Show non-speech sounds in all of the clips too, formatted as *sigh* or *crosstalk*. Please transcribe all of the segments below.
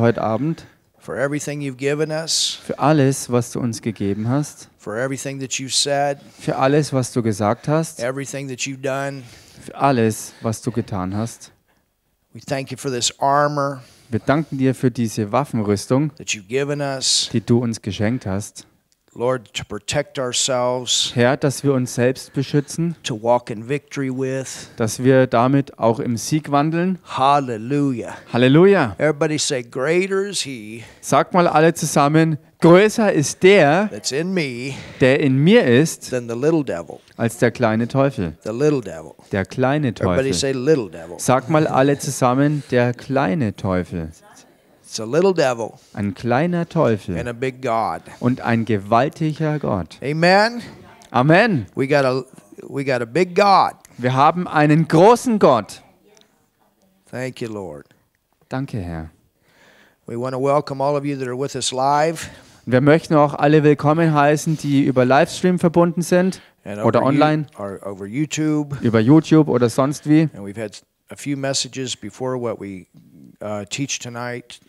heute Abend for everything you've given us, für alles, was du uns gegeben hast, for everything that you've said, für alles, was du gesagt hast, everything that you've done. für alles, was du getan hast. Wir danken dir für diese Waffenrüstung, die du uns geschenkt hast. Lord, to protect ourselves, Herr, dass wir uns selbst beschützen, to walk in victory with. dass wir damit auch im Sieg wandeln. Hallelujah. Halleluja! Everybody say, Greater is He Sagt mal alle zusammen, größer ist der, that's in me der in mir ist, than the little devil. als der kleine Teufel. The little devil. Der kleine Everybody Teufel. say, Little devil. Sag mal alle zusammen, der kleine Teufel. It's a little devil Ein kleiner and Teufel a big God. und ein gewaltiger Gott. Amen. Amen. We got a we got a big God. Wir haben einen großen Gott. Thank you, Lord. Danke, Herr. We want to welcome all of you that are with us live Wir möchten auch alle willkommen heißen, die über Livestream verbunden sind oder online, über YouTube oder sonst wie. And we've had a few messages before what we uh, teach tonight.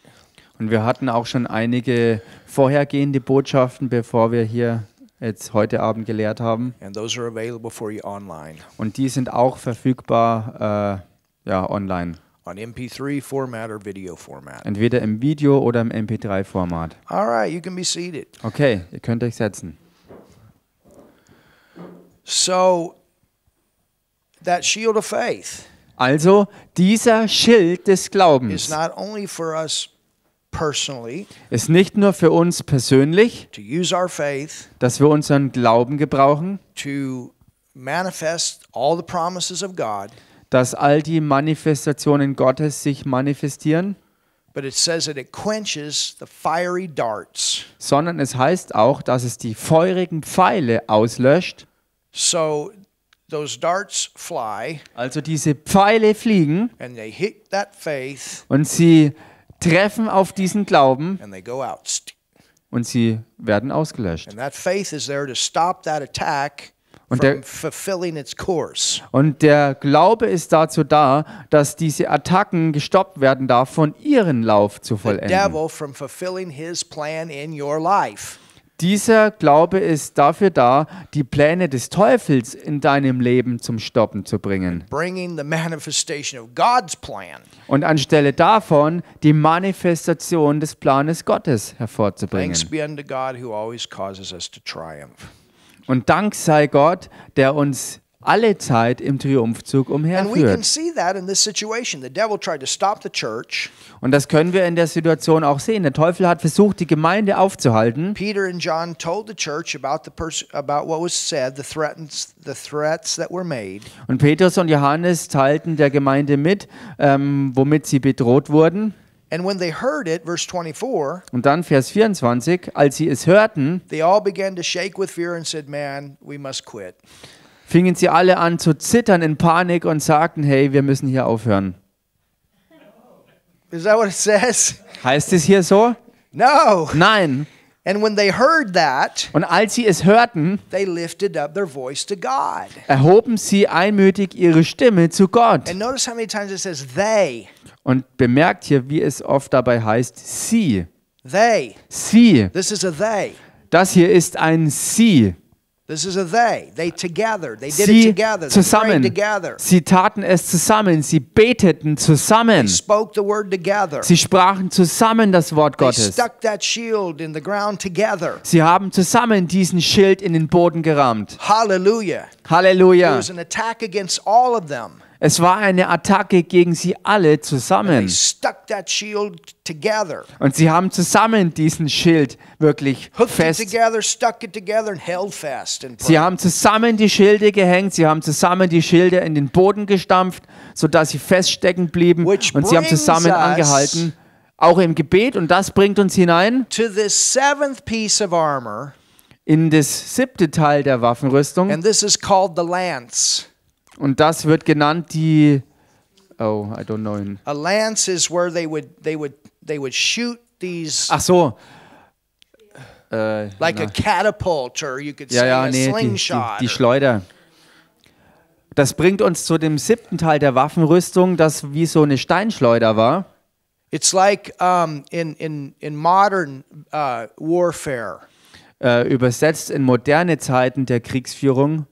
Und wir hatten auch schon einige vorhergehende Botschaften, bevor wir hier jetzt heute Abend gelehrt haben. and those are available for you online Und die sind auch verfügbar äh, ja, online. on MP3 format or video format. Entweder im Video oder im MP3-Format. All right, you can be seated. Okay, ihr könnt euch setzen. So, that shield of faith Also, dieser Schild des is Glaubens not only for us personally ist nicht nur für uns persönlich, to use our faith dass wir unseren Glauben gebrauchen, to manifest all the promises of God, dass all die Manifestationen Gottes sich manifestieren, but it says that it quenches the fiery darts. sondern es heißt auch, dass es die feurigen Pfeile auslöscht. So, those darts fly Also diese Pfeile fliegen and they hit that faith und sie treffen auf diesen Glauben und sie werden ausgelöscht. Und der-. Und der Glaube ist dazu da, dass diese Attacken gestoppt werden darf, von ihren Lauf zu vollenden. Dieser Glaube ist dafür da, die Pläne des Teufels in deinem Leben zum Stoppen zu bringen. Und anstelle davon die Manifestation des Planes Gottes hervorzubringen. Und Dank sei Gott, der uns alle Zeit im Triumphzug umherführt. Und das können wir in der Situation auch sehen. Der Teufel hat versucht, die Gemeinde aufzuhalten. Peter and John told the church about the about what was said, the threats, the threats that were made. Und Petrus und Johannes teilten der Gemeinde mit, ähm, womit sie bedroht wurden. And when they heard it, verse 24, Und dann Vers 24, als sie es hörten, they all began to shake with fear and said, "Man, we must quit." Fingen sie alle an zu zittern in Panik und sagten, hey, wir müssen hier aufhören. Is that what it says? Heißt es hier so? No. Nein. And when they heard that, Und als sie es hörten, they lifted up their voice to God. erhoben sie einmütig ihre Stimme zu Gott. And notice how many times it says they. Und bemerkt hier, wie es oft dabei heißt, sie. They. Sie. This is a they. Das hier ist ein sie. This is a they. They together. They did it Sie together. They zusammen. together. Sie taten es zusammen. Sie beteten zusammen. Spoke the word together. Sie sprachen zusammen das Wort They Gottes. stuck that shield in the ground together. Sie haben zusammen diesen Schild in den Boden gerammt. Hallelujah. It Halleluja. was an attack against all of them. Es war eine Attacke gegen sie alle zusammen. stuck that shield together. Und sie haben zusammen diesen Schild wirklich fest. together, stuck it together, and held fast. And Sie haben zusammen die Schilde gehängt, sie haben zusammen die Schilde in den Boden gestampft, sodass sie feststecken blieben. Und sie haben zusammen us- angehalten, auch im Gebet. Und das bringt uns hinein to this seventh piece of armor, in das siebte Teil der Waffenrüstung. and this is called the lance. Und das wird genannt die. Oh, I don't know. A lance is where they would they would they would shoot these Ach so. Äh, like na. a catapult, or you could ja, say ja, a nee, die, die, slingshot. die or- Schleuder. Das bringt uns zu dem siebten Teil der Waffenrüstung, das wie so eine Steinschleuder war. It's like um, in, in, in modern uh, warfare, Äh, übersetzt in moderne Zeiten der Kriegsführung.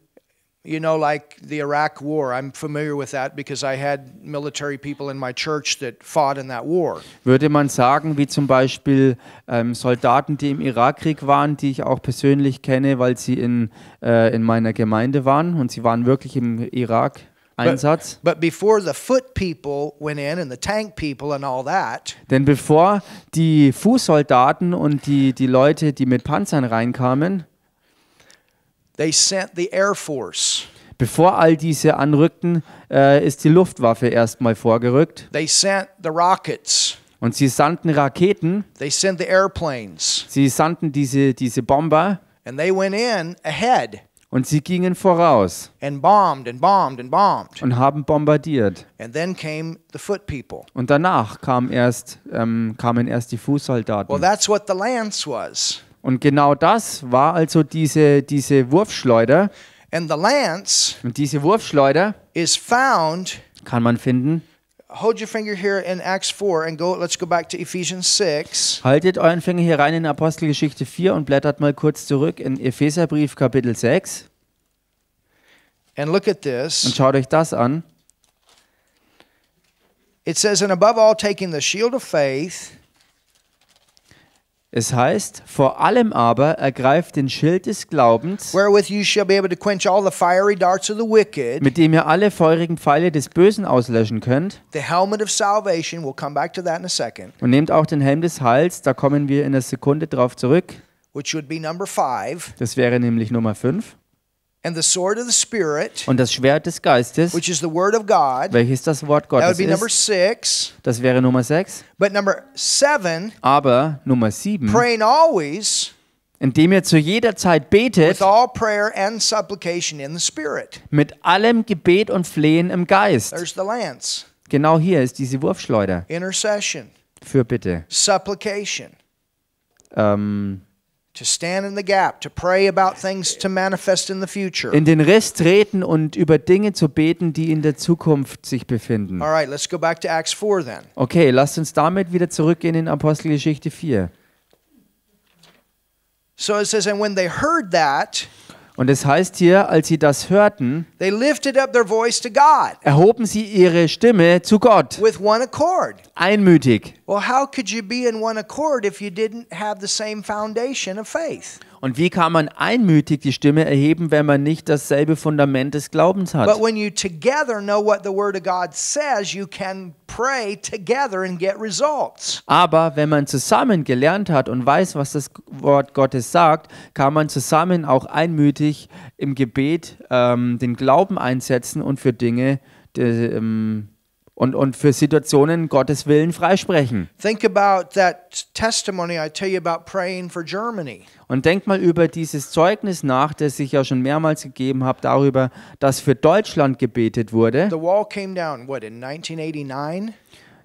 You know, like the Iraq War. I'm familiar with that because I had military people in my church that fought in that war. Würde man sagen, wie zum Beispiel ähm, Soldaten, die im Irakkrieg waren, die ich auch persönlich kenne, weil sie in, äh, in meiner Gemeinde waren und sie waren wirklich im Irak-Einsatz. But before the foot people went in and the tank people and all that, Denn bevor die Fußsoldaten und die, die Leute, die mit Panzern reinkamen, they sent the Air Force. bevor all diese anrückten, äh, ist die Luftwaffe erstmal vorgerückt. They sent the rockets. Und sie sandten Raketen, They sent the airplanes. sie sandten diese, diese Bomber And they went in ahead und sie gingen voraus and bombed and bombed and bombed. und haben bombardiert. And then came the foot people. Und danach kam erst, ähm, kamen erst die Well, Fußsoldaten. that's Und genau das war also diese, diese Wurfschleuder. And the lance Und diese Wurfschleuder is found. kann man finden. Hold your finger here in Acts 4 and go. Let's go back to Ephesians 6. Haltet euren Finger hier rein in Apostelgeschichte 4 und blättert mal kurz zurück in Epheserbrief Kapitel 6 And look at und this. schaut euch das an. It says, And above all, taking the shield of faith, Es heißt, vor allem aber ergreift den Schild des Glaubens, wherewith you shall be able to quench all the fiery darts of the wicked. mit dem ihr alle feurigen Pfeile des Bösen auslöschen könnt. The helmet of salvation. We'll come back to that in a second, Und nehmt auch den Helm des Heils, da kommen wir in einer Sekunde drauf zurück. which would be number five. Das wäre nämlich Nummer 5. Und das Schwert des Geistes, which is the word of God. welches das Wort That would Gottes be number ist, six. das wäre Nummer 6. But number seven, Aber Nummer 7, praying always indem ihr zu jeder Zeit betet, with all prayer and supplication in the Spirit. mit allem Gebet und Flehen im Geist. There's the lance. Genau hier ist diese Wurfschleuder. Intercession, Für bitte. supplication, Ähm, in the gap, to pray about things to manifest in the future. in den Riss treten und über Dinge zu beten, die in der Zukunft sich befinden. All right, let's go back to Acts 4 then. Okay, lasst uns damit wieder zurückgehen in Apostelgeschichte 4. So it says, And when they heard that, Und es heißt hier, als sie das hörten, they lifted up their voice to God erhoben sie ihre Stimme zu Gott, with one accord. einmütig. Well, how could you be in one accord if you didn't have the same foundation of faith? Und wie kann man einmütig die Stimme erheben, wenn man nicht dasselbe Fundament des Glaubens But hat? when you together know what the Word of God says, you can pray together and get results. Aber wenn man zusammen gelernt hat und weiß, was das Wort Gottes sagt, kann man zusammen auch einmütig im Gebet ähm, den Glauben einsetzen und für Dinge die, ähm, und, und für Situationen Gottes Willen freisprechen. Think about that testimony I tell you about praying for Germany. Und denkt mal über dieses Zeugnis nach, das ich ja schon mehrmals gegeben habe, darüber, dass für Deutschland gebetet wurde. The wall came down, what, in 1989?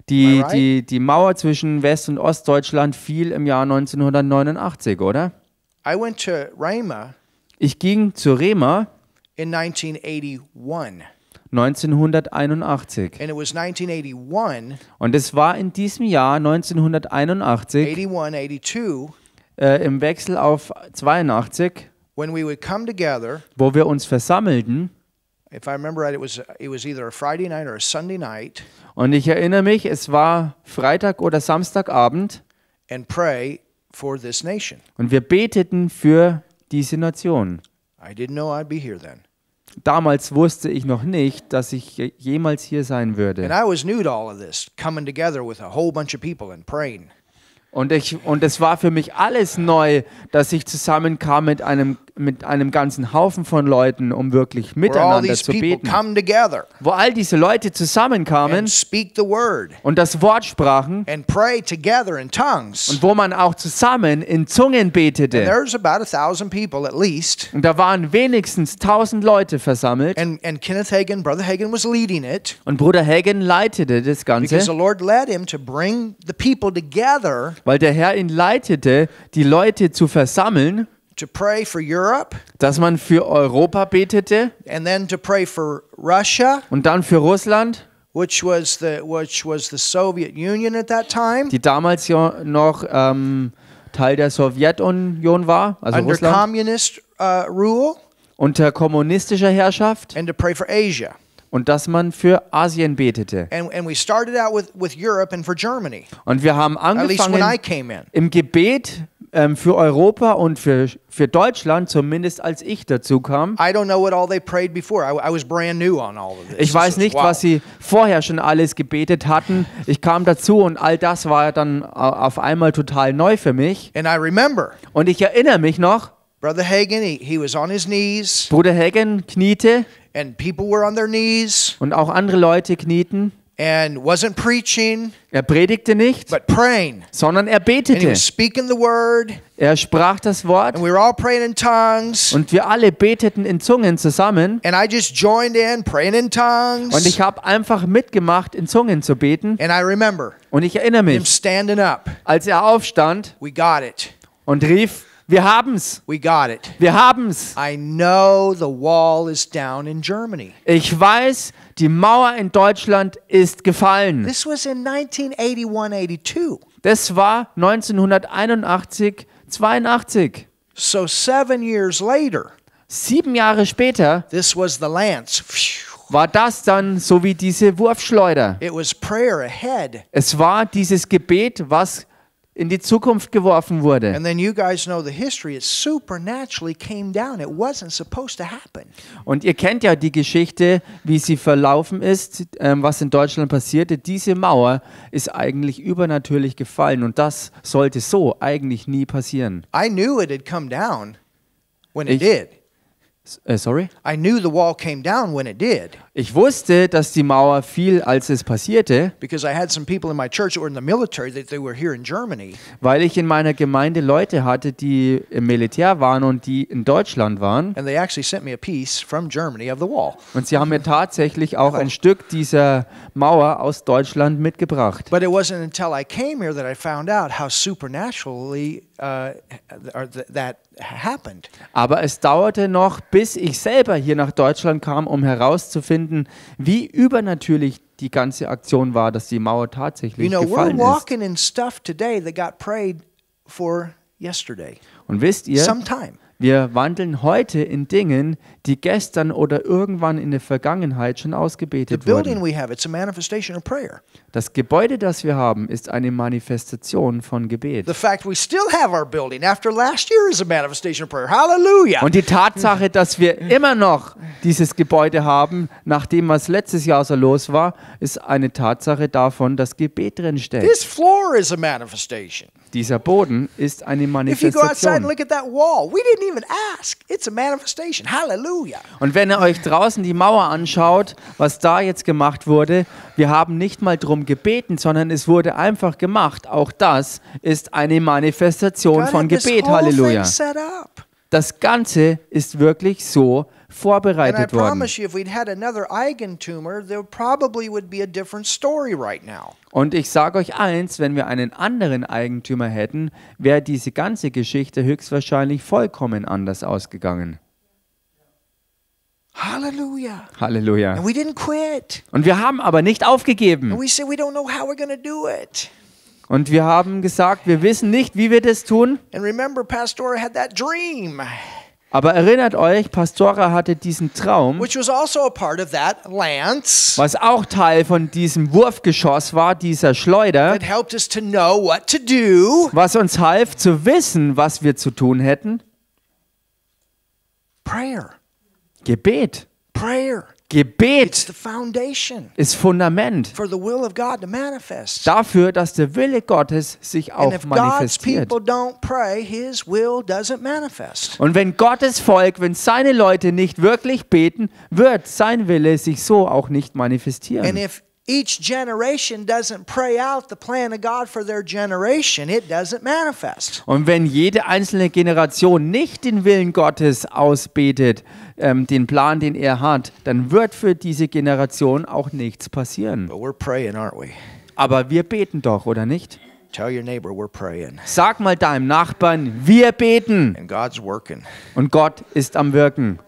Die, die, die Mauer zwischen West- und Ostdeutschland fiel im Jahr 1989, oder? I went to Rhema Ich ging zu Rema in 1981. 1981. And it was 1981, Und es war in diesem Jahr 1981 81, 82, äh, im Wechsel auf 82, when we would come together. wo wir uns versammelten. If I remember right, it was it was either a Friday night or a Sunday night, Und ich erinnere mich, es war Freitag oder Samstagabend and pray for this nation. und wir beteten für diese Nation. I didn't know I'd be here then. Damals wusste ich noch nicht, dass ich je- jemals hier sein würde. I was new to all of this, coming together with a whole bunch of people and praying. Und, ich, und es war für mich alles neu, dass ich zusammenkam mit einem, mit einem ganzen Haufen von Leuten, um wirklich miteinander zu people beten. come together Wo all diese Leute zusammenkamen and speak the word und das Wort sprachen and pray together in tongues. und wo man auch zusammen in Zungen betete. there's about a thousand people at least. Und da waren wenigstens tausend Leute versammelt And and Kenneth Hagin, Brother Hagin was leading it und Bruder Hagen leitete das Ganze, Lord led him to bring the people together weil der Herr ihn leitete, die Leute zu versammeln, to pray for Europe dass man für Europa betete and then to pray for Russia, und dann für Russland which was the which was the Soviet Union at that time, die damals ja noch ähm, Teil der Sowjetunion war, also under Russland, communist uh, rule, unter kommunistischer Herrschaft and to pray for Asia. und dass man für Asien betete. And and we started out with with Europe and for Germany. Und wir haben angefangen came in. im Gebet ähm, für Europa und für, für Deutschland, zumindest als ich dazu kam. I don't know what all they prayed before. I, I was brand new on all of this. Ich weiß nicht, wow. was sie vorher schon alles gebetet hatten. Ich kam dazu und all das war dann au- auf einmal total neu für mich. And I remember Und ich erinnere mich noch, Brother Hagan. He, he was on his knees, Bruder Hagen kniete and people were on their knees, und auch andere Leute knieten. And wasn't preaching Er predigte nicht, but praying. sondern er And he betete. was speaking the word, Er sprach das Wort and we were all praying in tongues. und wir alle beteten in Zungen zusammen. And I just joined in, praying in tongues. Und ich habe einfach mitgemacht, in Zungen zu beten. and I remember Und ich erinnere him mich, standing up. als er aufstand We got it. und rief, wir haben's, We got it. wir haben's. I know the wall is down in Germany. Ich weiß, die Mauer in Deutschland ist gefallen. This was in 1981 82. Das war 1981, 82. So seven years later, Sieben Jahre später this was the lance. War das dann so wie diese Wurfschleuder. It was prayer ahead. Es war dieses Gebet, was in die Zukunft geworfen wurde. And then you guys know the history. It supernaturally came down. It wasn't supposed to happen. Und ihr kennt ja die Geschichte, wie sie verlaufen ist, ähm, was in Deutschland passierte. Diese Mauer ist eigentlich übernatürlich gefallen und das sollte so eigentlich nie passieren. I knew it had come down when it Ich- did. Äh, sorry? I knew the wall came down when it did Ich wusste, dass die Mauer fiel, als es passierte, because I had some people in my church that were in the military that they were here in Germany. weil ich in meiner Gemeinde Leute hatte, die im Militär waren und die in Deutschland waren. And they actually sent me a piece from Germany of the wall. Und sie haben mir tatsächlich auch ein Stück dieser Mauer aus Deutschland mitgebracht. But it wasn't until I came here that I found out how supernaturally th- that happened. Aber es dauerte noch, bis ich selber hier nach Deutschland kam, um herauszufinden, wie übernatürlich die ganze Aktion war, dass die Mauer You tatsächlich know, we're gefallen ist. walking in stuff today that got prayed for yesterday, Und wisst ihr, sometime. wir wandeln heute in Dingen, die gestern oder irgendwann in der Vergangenheit schon The ausgebetet building wurden. we have, it's a manifestation of prayer. Das Gebäude, das wir haben, ist eine Manifestation von Gebet. The fact we still have our building after last year is a manifestation of prayer. Hallelujah. Und die Tatsache, dass wir immer noch dieses Gebäude haben, nachdem was letztes Jahr so los war, ist eine Tatsache davon, dass Gebet drin steckt. This floor is a manifestation. Dieser Boden ist eine If you go outside and Manifestation. look at that wall, we didn't even ask. It's a manifestation. Hallelujah. Und wenn ihr euch draußen die Mauer anschaut, was da jetzt gemacht wurde, wir haben nicht mal drum gebeten, sondern es wurde einfach gemacht. Auch das ist eine Manifestation von Gebet. Halleluja. Das Ganze ist wirklich so vorbereitet worden. Und ich sage euch eins, wenn wir einen anderen Eigentümer hätten, wäre diese ganze Geschichte höchstwahrscheinlich vollkommen anders ausgegangen. Hallelujah. Halleluja. And we didn't quit. Und wir haben aber nicht And aufgegeben. we said we don't know how we're going to do it. Und wir haben gesagt, wir wissen nicht, wie wir das tun. And remember, Pastor had that dream, Aber erinnert euch, Pastora hatte diesen Traum, which was also a part of that lance was auch Teil von diesem Wurfgeschoss war, dieser Schleuder, do. was uns half zu wissen, was wir zu tun hätten. Prayer. Gebet. Prayer. Gebet It's the foundation ist Fundament for the will of God to manifest. dafür, dass der Wille Gottes sich auch if God's manifestiert. people don't pray, His will doesn't manifest. Und wenn Gottes Volk, wenn seine Leute nicht wirklich beten, wird sein Wille sich so auch nicht And manifestieren. if each generation doesn't pray out the plan of God for their generation, it doesn't manifest. Und wenn jede einzelne Generation nicht den Willen Gottes ausbetet, ähm, den Plan, den er hat, dann wird für diese Generation auch nichts passieren. But we're praying, aren't we? Aber wir beten doch, oder nicht? Tell your neighbor we're praying Sag mal deinem Nachbarn, wir beten and God's working. und Gott ist am Wirken.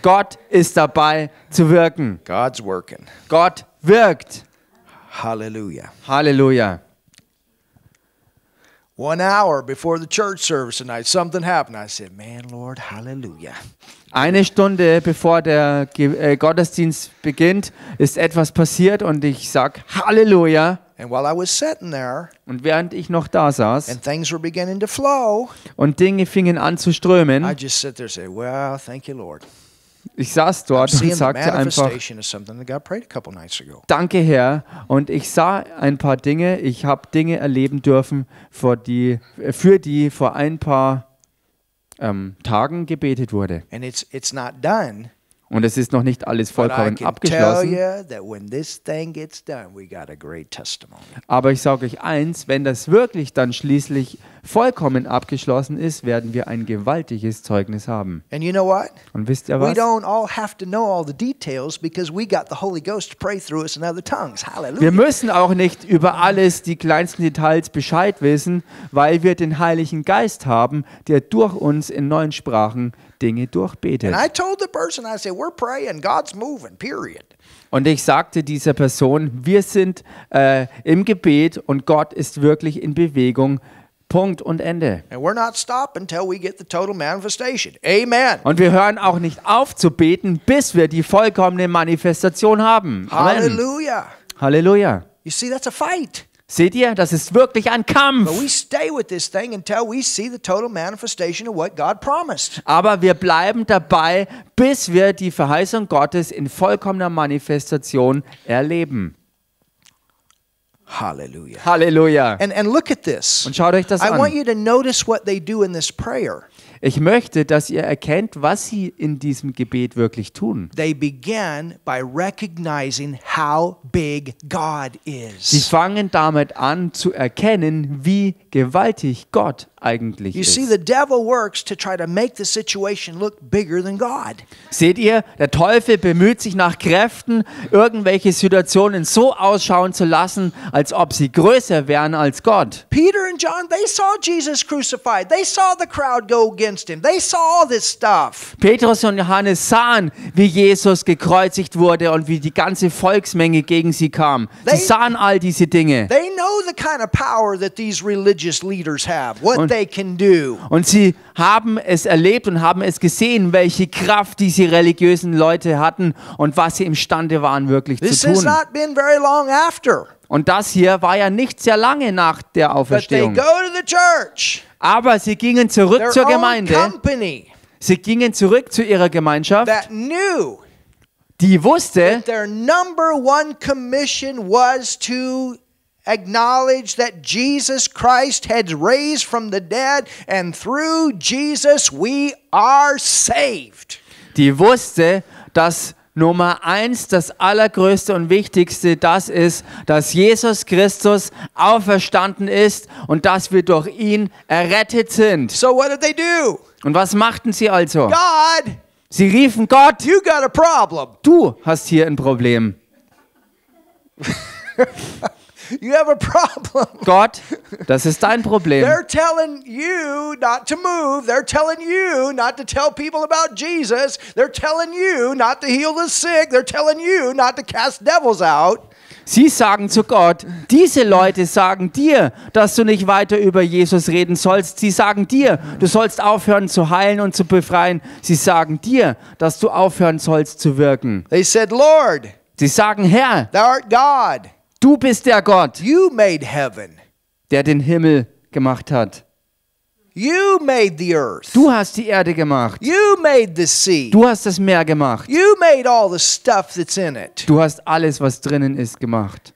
Gott ist dabei zu wirken. Gott wirkt. Hallelujah. Halleluja. One hour before the church service tonight, something happened. I said, Man, Lord, hallelujah. Eine Stunde bevor der äh, Gottesdienst beginnt, ist etwas passiert und ich sag Halleluja. And while I was sitting there Und während ich noch da saß and things were beginning to flow, und Dinge fingen an zu I strömen, just sit there and say, Well, thank you, Lord. Ich saß dort und sagte einfach, danke Herr. Und ich sah ein paar Dinge, ich habe Dinge erleben dürfen, vor die, für die vor ein paar ähm, Tagen gebetet wurde. And it's it's not done. Und es ist noch nicht alles vollkommen abgeschlossen. Aber ich sage euch eins, wenn das wirklich dann schließlich vollkommen abgeschlossen ist, werden wir ein gewaltiges Zeugnis haben. Und wisst ihr was? Wir müssen auch nicht über alles, die kleinsten Details Bescheid wissen, weil wir den Heiligen Geist haben, der durch uns in neuen Sprachen Dinge durchbetet. And I told the person, I said, we're praying, God's moving, period. Und ich sagte dieser Person, wir sind äh, im Gebet und Gott ist wirklich in Bewegung. Punkt und Ende. And we're not stopping until we get the total manifestation. Amen. Und wir hören auch nicht auf zu beten, bis wir die vollkommene Manifestation haben. Amen. Hallelujah. Halleluja. You see, that's a fight. Seht ihr, das ist wirklich ein Kampf. But we stay with this thing until we see the total manifestation of what God promised. Aber wir bleiben dabei, bis wir die Verheißung Gottes in vollkommener Manifestation erleben. Halleluja. And, and look at this. Und schaut euch das I want an. you to notice what they do in this prayer. Ich möchte, dass ihr erkennt, was sie in diesem Gebet wirklich tun. They begin by recognizing how big God Sie is. fangen damit an zu erkennen, wie gewaltig Gott eigentlich You see, ist. the devil works to try to make the situation look bigger than God. Seht ihr, der Teufel bemüht sich nach Kräften, irgendwelche Situationen so ausschauen zu lassen, als ob sie größer wären als Gott. Peter and John, they saw Jesus crucified. They saw the crowd go against him. They saw all this stuff. Petrus und Johannes sahen, wie Jesus gekreuzigt wurde und wie die ganze Volksmenge gegen sie kam. Sie They- sahen all diese Dinge. They know the kind of power that these religious leaders have, what Und- they can do. Und sie haben es erlebt und haben es gesehen, welche Kraft diese religiösen Leute hatten und was sie imstande waren, wirklich This zu has tun. not been very long after. Und das hier war ja nicht sehr lange nach der But they Auferstehung. Aber sie gingen zurück their zur Gemeinde. company Sie gingen zurück zu ihrer Gemeinschaft, that die wusste, their number one commission was to acknowledge that Jesus Christ had raised from the dead, and through Jesus we are saved. die wusste, dass Nummer eins, das Allergrößte und Wichtigste, das ist, dass Jesus Christus auferstanden ist und dass wir durch ihn errettet sind. So what did they do? Und was machten sie also? God, Sie riefen Gott, you got a problem. du hast hier ein Problem. *laughs* You have a problem. *laughs* Gott, das ist dein Problem. They're telling you not to move. They're telling you not to tell people about Jesus. They're telling you not to heal the sick. They're telling you not to cast devils out. Sie sagen zu Gott, diese Leute sagen dir, dass du nicht weiter über Jesus reden sollst. Sie sagen dir, du sollst aufhören zu heilen und zu befreien. Sie sagen dir, dass du aufhören sollst zu wirken. They said, Lord, Sie sagen, Herr, thou art God. Du bist der Gott, You made heaven. der den Himmel gemacht hat. You made the earth. Du hast die Erde gemacht. You made the sea. Du hast das Meer gemacht. You made all the stuff that's in it. Du hast alles, was drinnen ist, gemacht.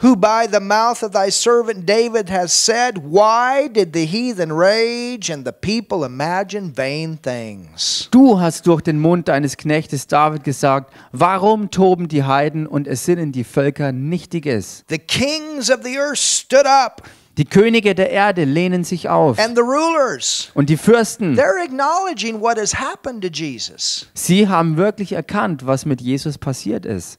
Who by the mouth of thy servant David has said, Why did the heathen rage and the people imagine vain things? Du hast durch den Mund deines Knechtes David gesagt, warum toben die Heiden und ersinnen die Völker Nichtiges? The kings of the earth stood up, Die Könige der Erde lehnen sich auf. and the rulers. Und die Fürsten, They're acknowledging what has happened to Jesus. sie haben wirklich erkannt, was mit Jesus passiert ist.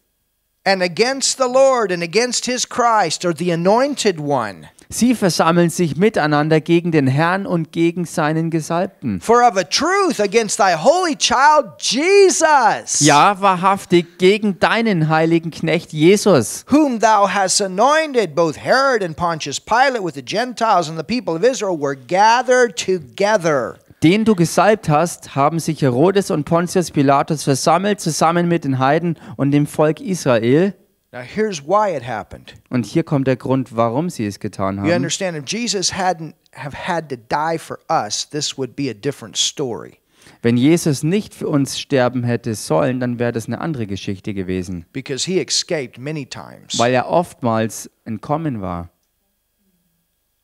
And against the Lord and against his Christ or the anointed one. Sie versammeln sich miteinander gegen den Herrn und gegen seinen Gesalbten. For of a truth against thy holy child Jesus, Ja, wahrhaftig gegen deinen heiligen Knecht Jesus, whom thou hast anointed, both Herod and Pontius Pilate with the Gentiles and the people of Israel were gathered together. Den du gesalbt hast, haben sich Herodes und Pontius Pilatus versammelt, zusammen mit den Heiden und dem Volk Israel. Now here's why it happened. Und hier kommt der Grund, warum sie es getan You haben. understand, if Jesus hadn't have had to die for us, this would be a different story. Wenn Jesus nicht für uns sterben hätte sollen, dann wäre das eine andere Geschichte gewesen, Because he escaped many times. weil er oftmals entkommen war.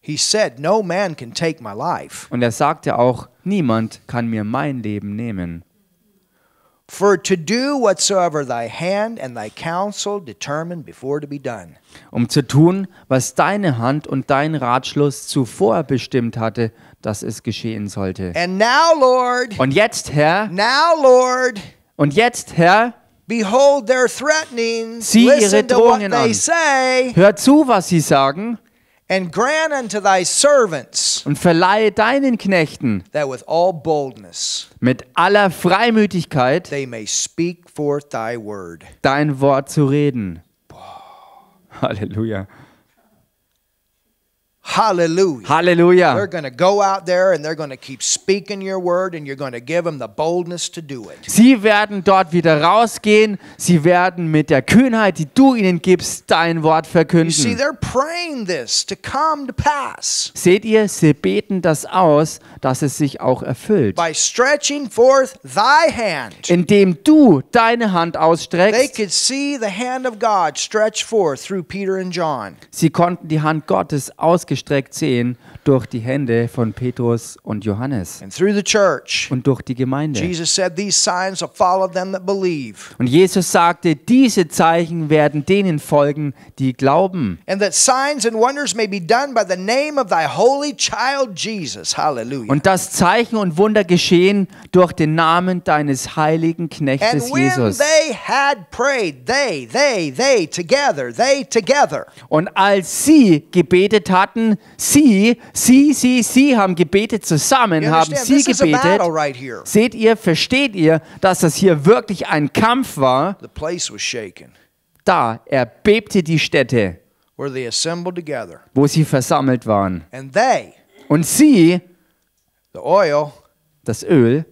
He said, No man can take my life. Und er sagte auch, niemand kann mir mein Leben nehmen. For to do whatsoever thy hand and thy counsel determine before to be done. um zu tun, was deine Hand und dein Ratschluss zuvor bestimmt hatte, dass es geschehen sollte. And now, Lord, Und jetzt, Herr, now, Lord, und jetzt, Herr, behold their threatenings. Sieh ihre Drohungen an. say, hör zu, was sie sagen, and grant unto thy servants und verleihe deinen Knechten that with all boldness mit aller Freimütigkeit they may speak forth thy word. dein Wort zu reden. Halleluja. Hallelujah. They're Halleluja. going to go out there and they're going to keep speaking your word, and you're going to give them the boldness to do it. Sie werden dort wieder rausgehen. Sie werden mit der Kühnheit, die du ihnen gibst, dein Wort You see, verkünden. they're praying this to come to pass Seht ihr, sie beten das aus, dass es sich auch erfüllt. by stretching forth thy hand. Indem du deine Hand They ausstreckst, could see the hand of God stretch forth through Peter and John. sie konnten die Hand Gottes ausgestreckt sehen durch die Hände von Petrus und Johannes And through the church, und durch die Gemeinde. Jesus said, These signs will follow them that believe. Und Jesus sagte, diese Zeichen werden denen folgen, die glauben. And that signs and wonders may be done by the name of thy holy child Jesus. Hallelujah. Und dass Zeichen und Wunder geschehen durch den Namen deines heiligen And Knechtes Jesus. they had prayed, they, they, they together, they together, Und als sie gebetet hatten, sie, sie, sie, sie haben gebetet zusammen, haben sie gebetet. right. Seht ihr, versteht ihr, dass das hier wirklich ein Kampf war? The place was shaken Da erbebte die Stätte, where they assembled together. wo sie versammelt waren. And they, Und sie, the oil, das Öl,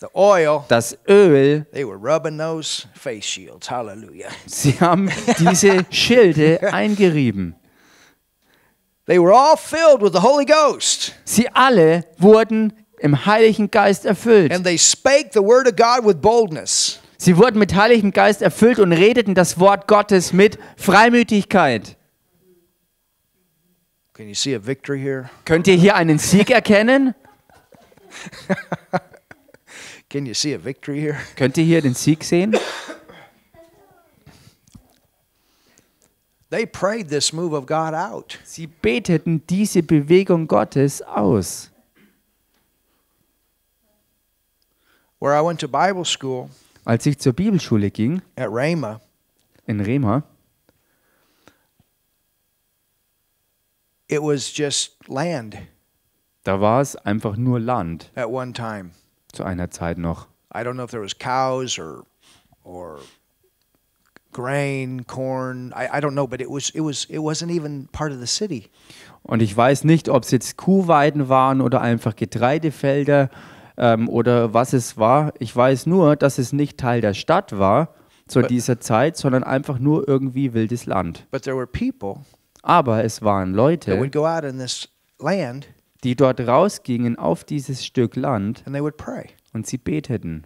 the oil, das Öl, they were rubbing those face shields. Hallelujah. sie haben diese *laughs* Schilde eingerieben. They were all filled with the Holy Ghost. Sie alle wurden im Heiligen Geist erfüllt. And they spake the word of God with boldness. Sie wurden mit Heiligem Geist erfüllt und redeten das Wort Gottes mit Freimütigkeit. Can you see a victory here? Könnt ihr hier einen Sieg erkennen? *laughs* Can you see a victory here? Könnt ihr hier den Sieg sehen? They prayed this move of God out. Sie beteten diese Bewegung Gottes aus. Where I went to Bible school Als ich zur Bibelschule ging, at Rhema, in Rema, it was just land da war es einfach nur Land at one time. zu einer Zeit noch. I don't know if there was cows or or grain, corn. I, I don't know, but it was it was it wasn't even part of the city. Und ich weiß nicht, ob es jetzt Kuhweiden waren oder einfach Getreidefelder ähm, oder was es war. Ich weiß nur, dass es nicht Teil der Stadt war zu But- dieser Zeit, sondern einfach nur irgendwie wildes Land. But there were people Aber es waren that Leute, would go out in this land die dort rausgingen auf dieses Stück Land and they would pray. und sie beteten.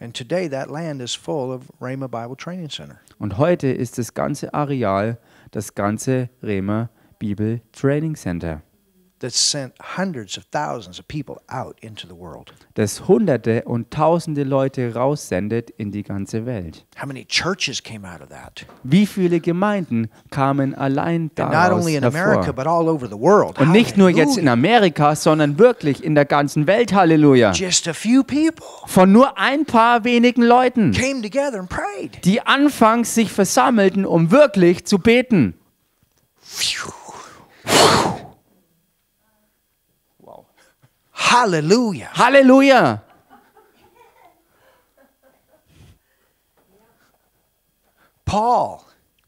And today that land is full of Rhema Bible Training Center. Und heute ist das ganze Areal das ganze Bremer Bibel Training Center, das Hunderte und Tausende Leute raussendet in die ganze Welt. How many churches came out of that? Wie viele Gemeinden kamen allein daraus only in America, hervor? but all over the world. Und nicht nur jetzt in. Amerika, sondern wirklich in der ganzen Welt, Halleluja. Just a few people Von nur ein paar wenigen Leuten, die anfangs sich versammelten, um wirklich zu beten. Phew. Hallelujah. Hallelujah. Paul,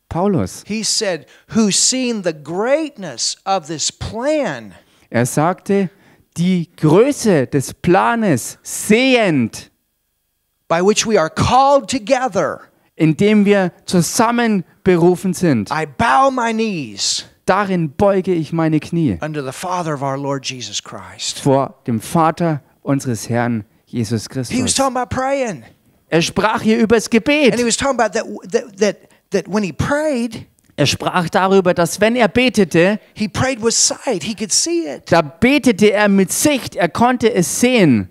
Paulus, he said, who's seen the greatness of this plan? Er sagte, die Größe des Planes sehend, by which we are called together, Indem wir zusammen berufen sind, I bow my knees darin beuge ich meine Knie unto the Father of our Lord Jesus Christ. vor dem Vater unseres Herrn Jesus He was Christus. talking about praying. Er sprach hier übers And he Gebet. was talking about that, that, that, that when he prayed, Er sprach darüber, dass wenn er betete, da betete er mit Sicht, er konnte es sehen.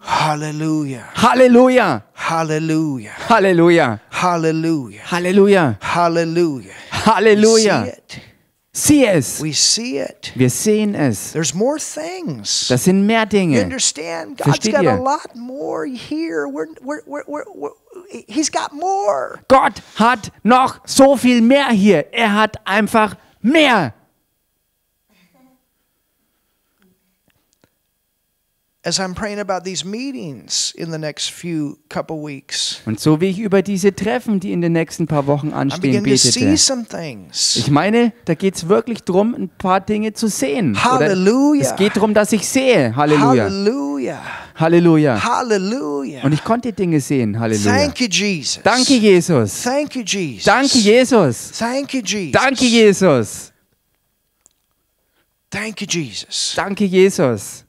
Hallelujah. Halleluja, Hallelujah. Halleluja, Hallelujah. Halleluja, Hallelujah. We Halleluja. see it. Sieh es, We see it. wir sehen es. There's more things. Das sind mehr You Dinge. understand? God's got a lot more here. We're, we're, we're, he's got more. Gott hat noch so viel mehr hier. Er hat einfach mehr. As I'm praying about these meetings in the next few couple weeks, Und so wie ich über diese Treffen, die in den nächsten paar Wochen anstehen, betete. Ich meine, da geht es wirklich darum, ein paar Dinge zu sehen. Oder Halleluja. es geht darum, dass ich sehe. Halleluja. Hallelujah. Halleluja. Hallelujah. Und ich konnte Dinge sehen. Halleluja. Thank you, Jesus. Danke, Jesus. Thank you, Jesus. Danke, Jesus. Thank you, Jesus. Danke, Jesus. You, Jesus. Danke, Jesus.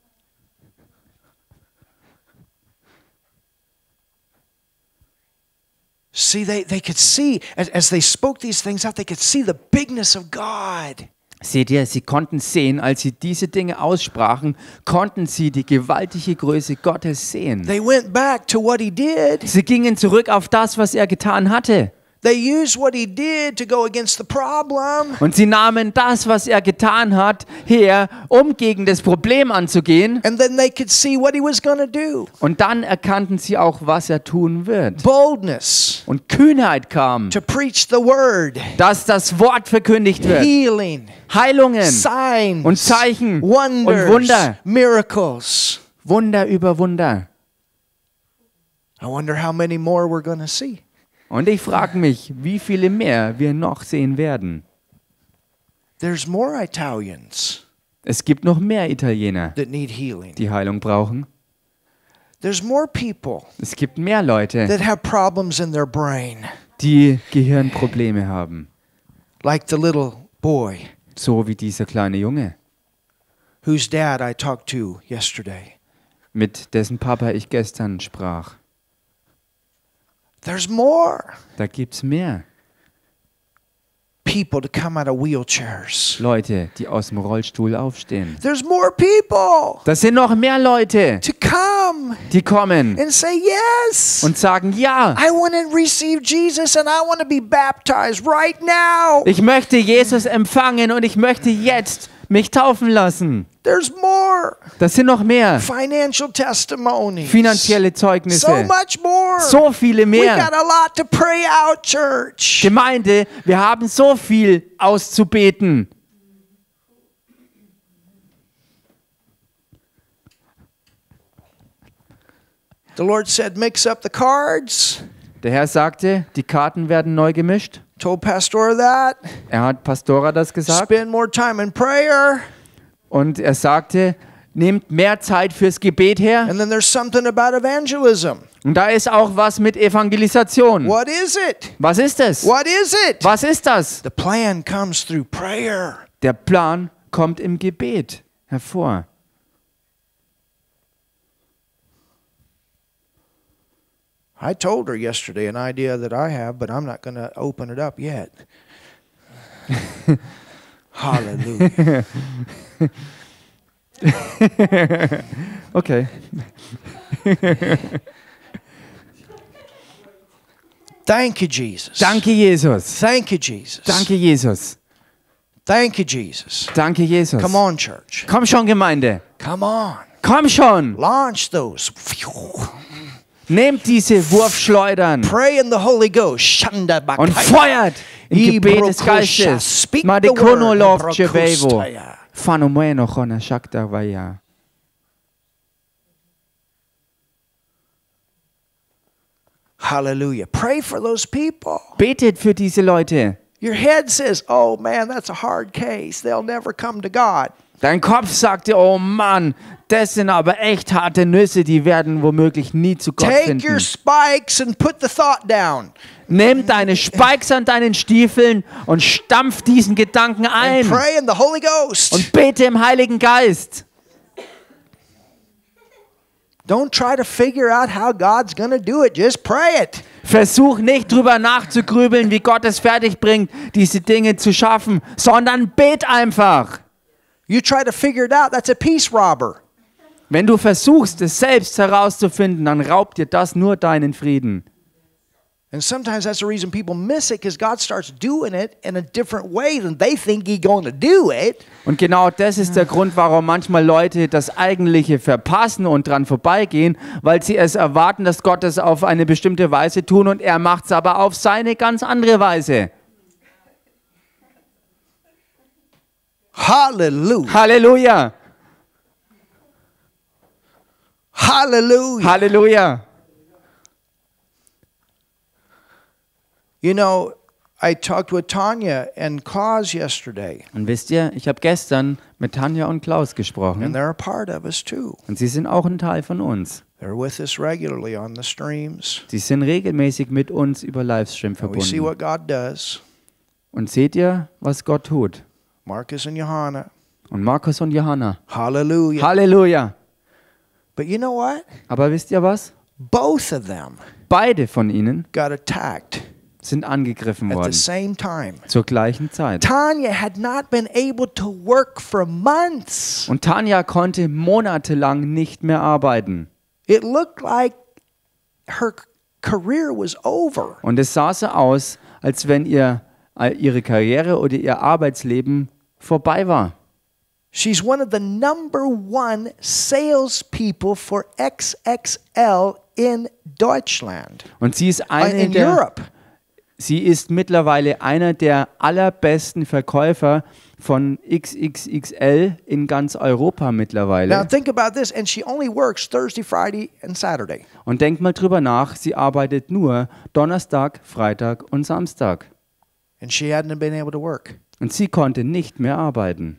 See, they, they could see, as, as they spoke these things out, they could see the bigness of God. Seht ihr, sie konnten sehen, als sie diese Dinge aussprachen, konnten sie die gewaltige Größe Gottes sehen. They went back to what he did. Sie gingen zurück auf das, was er getan hatte. They used what he did to go against the problem. Und sie nahmen das, was er getan hat, her, um gegen das Problem anzugehen. And then they could see what he was going to do. Und dann erkannten sie auch, was er tun wird. Boldness Und Kühnheit kam, to preach the word, dass das Wort verkündigt wird. healing, Heilungen signs, und Zeichen wonders, und Wunder. miracles. Wunder über Wunder. I wonder how many more we're going to see. Und ich frage mich, wie viele mehr wir noch sehen werden. There's more Italians Es gibt noch mehr Italiener, that need healing. die Heilung brauchen. There's more people Es gibt mehr Leute, that have problems in their brain, die Gehirnprobleme haben. like the little boy So wie dieser kleine Junge, whose dad I talked to yesterday. mit dessen Papa ich gestern sprach. There's more Da gibt's mehr people to come out of wheelchairs. Leute, die aus dem Rollstuhl aufstehen. There's more people Das sind noch mehr Leute, to come die kommen and say, Yes, und sagen, ja, I want to receive Jesus and I want to be baptized right now. ich möchte Jesus empfangen und ich möchte jetzt mich taufen lassen. There's more Das sind noch mehr financial testimonies. finanzielle So Zeugnisse. much more. So viele We got mehr. a lot to pray out, church. Gemeinde, wir haben so viel auszubeten. The Lord said, Mix up the cards. Der Herr sagte, die Karten werden neu gemischt. Told Pastor that. Er hat Pastora das gesagt. Spend more time in prayer. Und er sagte, nehmt mehr Zeit fürs Gebet her. And then there's something about evangelism. Und da ist auch was mit Evangelisation. What is it? Was ist es? What is it? Was ist das? The plan comes through prayer. Der Plan kommt im Gebet hervor. I told her yesterday an idea that I have, but I'm not going to open it up yet. *laughs* Hallelujah. *laughs* Okay. You, Jesus. Danke, Jesus. You, Jesus. Danke, Jesus. You, Jesus. Danke, Jesus. Come on, church. Komm schon, Gemeinde. Come on. Komm schon. Launch those. Nehmt diese Wurfschleudern Pray in the Holy Ghost. Und feuert im Gebet des. Geistes. Speak the Madikono word, lov chevevo. Phanomeno chona shakta vaya. Hallelujah. Pray for those people. Betet für diese Leute. Your head says, oh man, that's a hard case. They'll never come to God. Dein Kopf sagte, oh Mann, das sind aber echt harte Nüsse, die werden womöglich nie zu Gott Take finden. Nimm deine Spikes an deinen Stiefeln und stampf diesen Gedanken ein und bete im Heiligen Geist. Don't try to figure out how God's going to do it. Just pray it. Versuch nicht drüber nachzugrübeln, wie Gott es fertig bringt, diese Dinge zu schaffen, sondern bet einfach. You try to figure it out, that's a peace robber. Wenn du versuchst, es selbst herauszufinden, dann raubt dir das nur deinen Frieden. And sometimes that's the reason people miss it because God starts doing it in a different way than they think He's going to do it. Und genau das ist der Grund, warum manchmal Leute das Eigentliche verpassen und dran vorbeigehen, weil sie es erwarten, dass Gott es auf eine bestimmte Weise tun und er macht es aber auf seine ganz andere Weise. Hallelujah. Halleluja! Hallelujah. Halleluja! You know, I talked with Tanya and Klaus yesterday, Und wisst ihr, ich habe gestern mit Tanja und Klaus and gesprochen they're a part of us too. und sie sind auch ein Teil von uns. They're with us regularly on the streams. Sie sind regelmäßig mit uns über Livestream And we see verbunden. what God does. Und seht ihr, was Gott tut? Marcus and Johanna. Und Markus und Johanna. Hallelujah. Halleluja! But you know what? Aber wisst ihr was? Both of them Beide von ihnen got attacked sind angegriffen at the worden. same time. Zur gleichen Zeit. Tanya had not been able to work for months. Und Tanja konnte monatelang nicht mehr arbeiten. It looked like her career was over. Und es sah so aus, als wenn ihr, äh, ihre Karriere oder ihr Arbeitsleben vorbei war. She's one of the number one salespeople for XXL in Deutschland, Und sie ist uh, eine in der, Europe. Sie ist mittlerweile einer der allerbesten Verkäufer von XXXL in ganz Europa Now mittlerweile. think about this, and she only works Thursday, Friday, and Saturday. Und denkt mal drüber nach, sie arbeitet nur Donnerstag, Freitag und Samstag. And she hadn't been able to work, Und sie konnte nicht mehr arbeiten.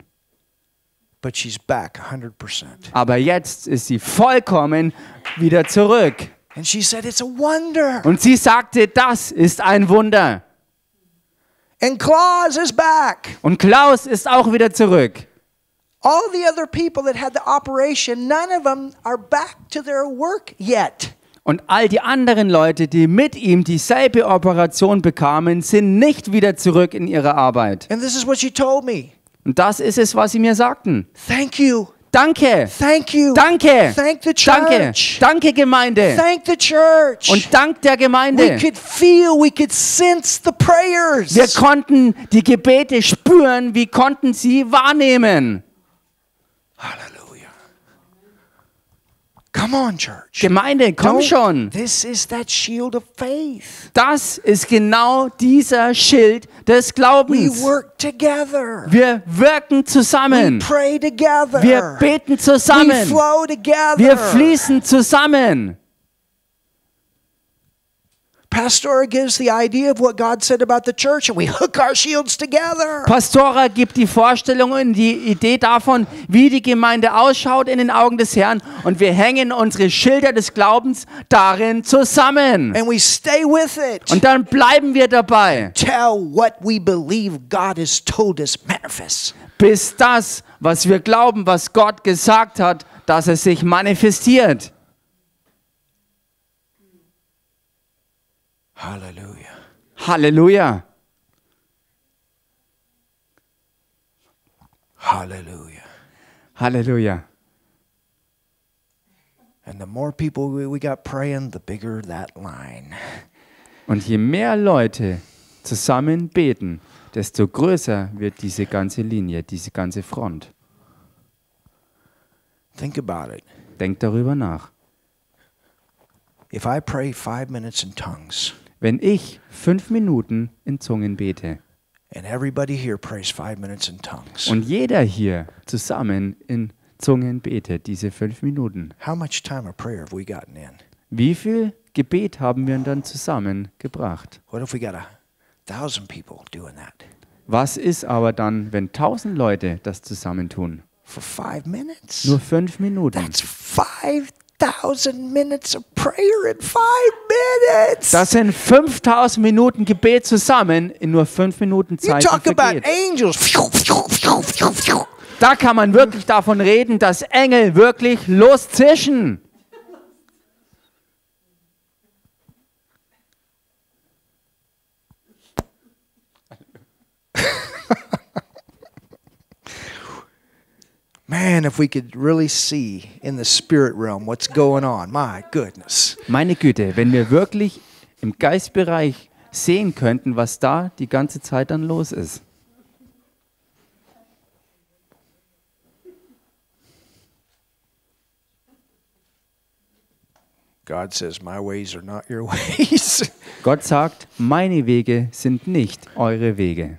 but she's back 100%. Aber jetzt ist sie vollkommen wieder zurück. And she said, It's a wonder. Und sie sagte, das ist ein Wunder. And Claus is back. Und Klaus ist auch wieder zurück. All the other people that had the operation, none of them are back to their work yet. Und all die anderen Leute, die mit ihm dieselbe Operation bekamen, sind nicht wieder zurück in ihre Arbeit. And this is what she told me. Und das ist es, was sie mir sagten. Thank you. Danke. Thank you. Danke. Thank the Danke. church. Danke, Gemeinde. Thank the church. Und dank der we Gemeinde. could feel, we could sense the prayers. Wir konnten die Gebete spüren, wie konnten sie wahrnehmen. Hallelujah. Come on, church. Gemeinde, komm Don't- schon. This is that shield of faith. Das ist genau dieser Schild des We Glaubens. work together. Wir wirken We zusammen. pray together. Wir beten we zusammen. flow together. Wir fließen zusammen. Pastor gives the idea of what God said about the church, and we hook our shields together. Pastora gibt die Vorstellung und die Idee davon, wie die Gemeinde ausschaut in den Augen des Herrn und wir hängen unsere Schilder des Glaubens darin zusammen. And we stay with it. Und dann bleiben wir dabei, Tell what we believe God has told us manifest. bis das, was wir glauben, was Gott gesagt hat, dass es sich manifestiert. Hallelujah. Halleluja. Hallelujah. Halleluja. And the more people we, we got praying, the bigger that line. Und je mehr Leute zusammen beten, desto größer wird diese ganze Linie, diese ganze Front. Think about it. Denkt darüber nach. If I pray five minutes in tongues Wenn ich fünf Minuten in Zungen bete and everybody here prays five minutes in tongues, und jeder hier zusammen in Zungen betet, diese fünf Minuten, how much time of prayer have we gotten in? wie viel Gebet haben wir dann zusammen gebracht? What if we got a thousand people doing that Was ist aber dann, wenn tausend Leute das zusammentun? for five minutes? Nur fünf Minuten. That's 5,000 minutes of prayer in five. Das sind 5000 Minuten Gebet zusammen in nur fünf Minuten you Zeit. Da kann man wirklich davon reden, dass Engel wirklich loszischen. Man, if we could really see in the spirit realm what's going on. My goodness. Meine Güte, wenn wir wirklich im Geistbereich sehen könnten, was da die ganze Zeit dann los ist. God says, My ways are not your *laughs* ways. Gott sagt, meine Wege sind nicht eure Wege.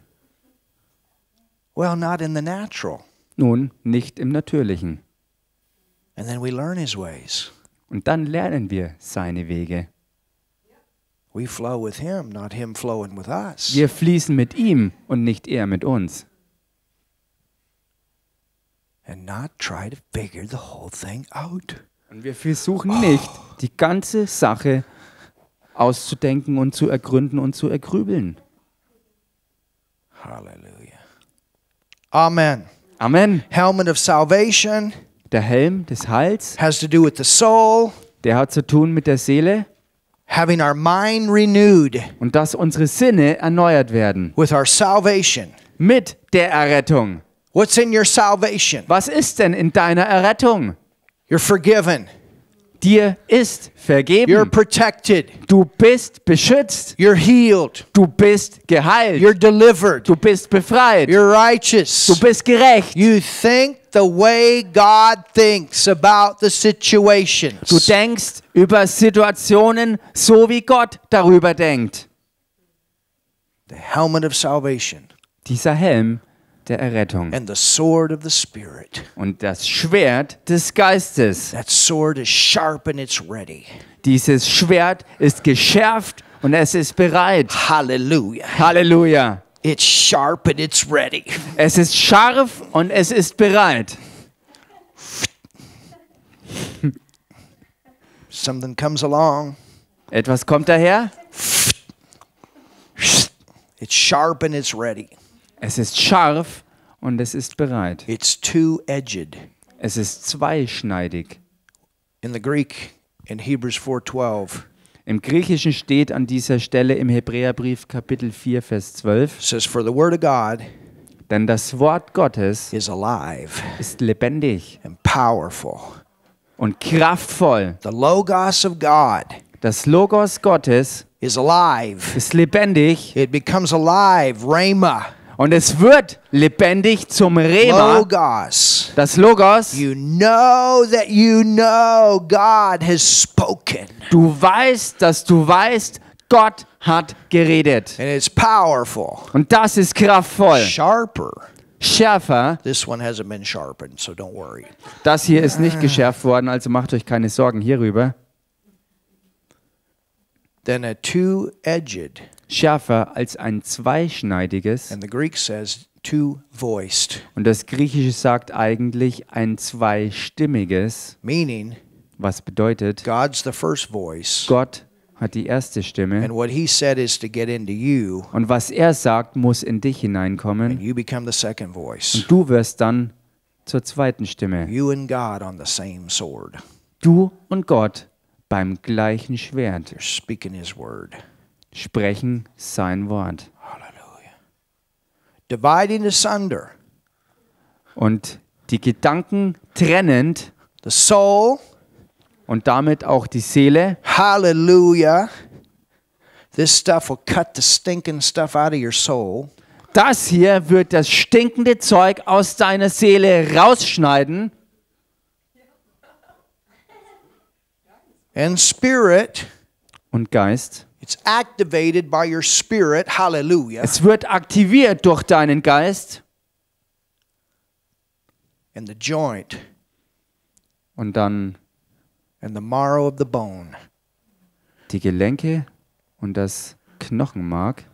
well, not in the natural. Nun, nicht im Natürlichen. And then we learn his ways. Und dann lernen wir seine Wege. We flow with him, not him flowing with us. Wir fließen mit ihm und nicht er mit uns. Und wir versuchen nicht, die ganze Sache auszudenken und zu ergründen und zu ergrübeln. Hallelujah. Amen. Amen. Helmet of salvation Der Helm des Heils, has to do with the soul, der hat zu tun mit der Seele having our mind renewed und dass unsere Sinne erneuert werden. with our salvation. Mit der Errettung. What's in your salvation? Was ist denn in deiner Errettung? You're forgiven. Dir ist You're vergeben. protected. Du bist beschützt. You're healed. Du bist geheilt. You're delivered. Du bist befreit. You're Du righteous. bist gerecht. You think the way God thinks about the Du situations. denkst über Situationen so, wie Gott darüber denkt. The helmet of salvation Dieser Helm der Errettung and the sword of the Spirit. und das Schwert des Geistes. That sword is sharp and it's ready. Dieses Schwert ist geschärft und es ist bereit. Hallelujah. Halleluja. It's sharp and it's ready. Es ist scharf und es ist bereit. Something comes along. Etwas kommt daher. It's sharp and it's ready. Es ist scharf und es ist bereit. It's two-edged. Es ist zweischneidig. In the Greek, in Hebrews 4:12, Im Griechischen steht an dieser Stelle im Hebräerbrief Kapitel 4, Vers 12, it says, "For the word of God denn das Wort Gottes is alive ist lebendig and powerful. und kraftvoll. The logos of God Das Logos Gottes is alive. ist lebendig It becomes alive, rhema, und es wird lebendig zum Rema. logos. Das Logos, You know that you know God has spoken, du weißt, dass du weißt, Gott hat geredet. and it's powerful, Und das ist kraftvoll. sharper. Schärfer, This one hasn't been sharpened, so don't worry. das hier ist nicht geschärft worden, also macht euch keine Sorgen hierüber. Then a two-edged, Schärfer als ein zweischneidiges. and the Greek says two-voiced, Und das Griechische sagt eigentlich ein zweistimmiges, meaning was bedeutet, God's the first voice, Gott hat die erste Stimme. and what He said is to get into you, Und was er sagt, muss in dich and hineinkommen. you become the second voice. Und du wirst dann zur zweiten Stimme. You and God on the same sword. Du und Gott beim gleichen Schwert You're speaking His word. Sprechen sein Wort. Dividing asunder Und die Gedanken trennend the soul. und damit auch die Seele. Hallelujah. This stuff will cut the stinking stuff out of your soul. Das hier wird das stinkende Zeug aus deiner Seele rausschneiden. and spirit. und Geist. It's activated by your spirit. Hallelujah. Es wird aktiviert durch deinen Geist And the joint und dann and the marrow of the bone. die Gelenke und das Knochenmark.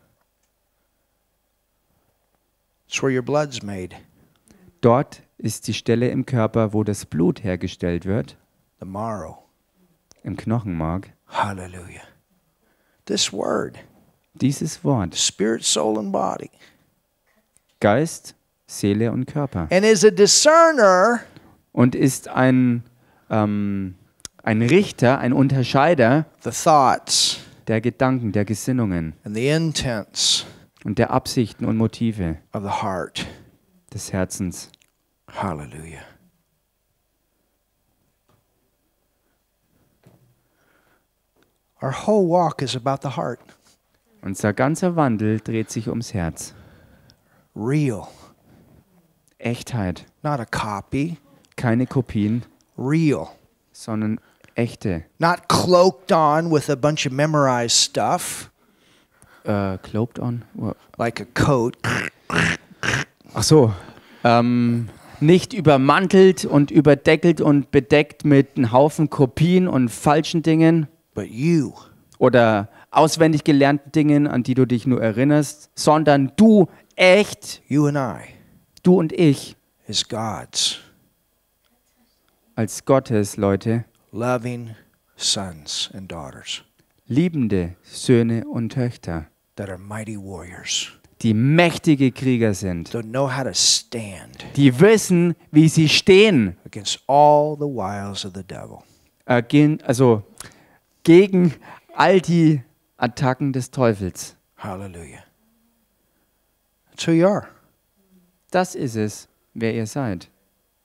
It's where your blood's made. Dort ist die Stelle im Körper, wo das Blut hergestellt wird, The marrow. im Knochenmark. Hallelujah. This word, Dieses Wort, spirit, soul, and body, Geist, Seele und Körper. and is a discerner Und ist ein, ähm, ein Richter, ein Unterscheider the thoughts der Gedanken, der Gesinnungen and the intents und der Absichten und Motive of the heart. des Herzens. Hallelujah. Our whole walk is about the heart. Unser ganzer Wandel dreht sich ums Herz. Real, Echtheit, not a copy. keine Kopien, Real. sondern echte. Not cloaked on with a bunch of memorized stuff Äh, cloped on? like a coat. Ach so. Ähm, nicht übermantelt und überdeckelt und bedeckt mit einem Haufen Kopien und falschen Dingen oder auswendig gelernten Dingen, an die du dich nur erinnerst, sondern du echt, you and I, du und ich als Gottes Leute, loving sons and daughters liebende Söhne und Töchter, that are mighty warriors, die mächtige Krieger sind, that know how to stand die wissen, wie sie stehen, against all the wiles of the devil. gehen, also gegen all die Attacken des Teufels. Hallelujah. That's who you are. Das ist es, wer ihr seid.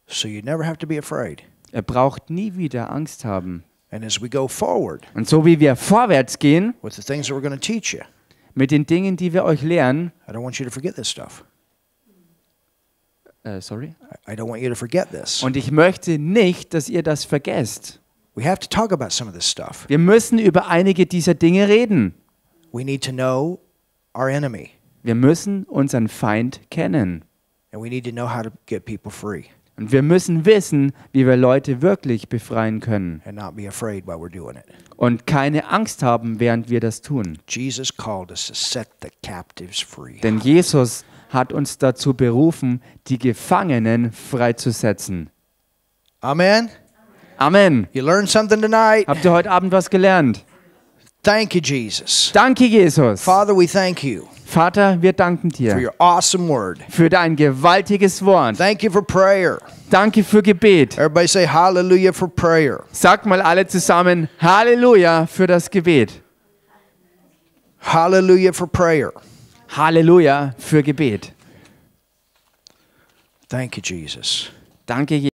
So you never have to be afraid. Ihr braucht nie wieder Angst haben. And as we go forward Und so wie wir vorwärts gehen with the things that we're going to teach you, mit den Dingen, die wir euch lehren, I don't want you to forget this stuff. äh, sorry, I don't want you to forget this. und ich möchte nicht, dass ihr das vergesst. We have to talk about some of this stuff. Wir müssen über einige dieser Dinge reden. We need to know our enemy, Wir müssen unseren Feind kennen. and we need to know how to get people free Und wir müssen wissen, wie wir Leute wirklich befreien können. and not be afraid while we're doing it. Und keine Angst haben, während wir das tun. Jesus called us to set the captives free. Denn Jesus hat uns dazu berufen, die Gefangenen freizusetzen. Amen. Amen. You learned something tonight? Habt ihr heute Abend was gelernt? Thank you, Jesus. Danke, Jesus. Father, we thank you Vater, wir danken for dir your awesome word. für dein gewaltiges Wort. Thank you for prayer. Danke für Gebet. Everybody say hallelujah for prayer. Sagt mal alle zusammen Halleluja für das Gebet. Hallelujah for prayer. Halleluja für Gebet. Thank you, Jesus. Danke,